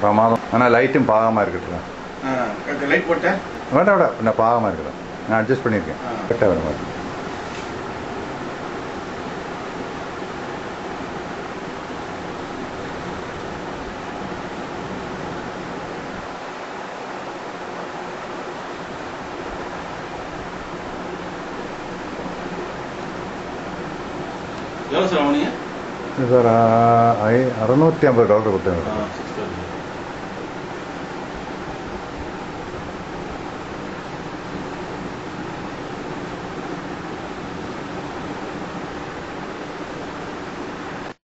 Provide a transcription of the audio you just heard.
பிரமாதம் ஆனால் லைட்டும் பாகமாக இருக்கட்டும் லைட் போட்டேன் வேண்டாம் வேண்டாம் நான் பாகமாக இருக்கட்டும் நான் அட்ஜஸ்ட் பண்ணியிருக்கேன். கரெக்டாக வர மாதிரி எவ்வளோ சார் வாங்கினீங்க ഇതൊരു അറുന്നൂറ്റി അമ്പത് ഡോളർ കൊടുത്തു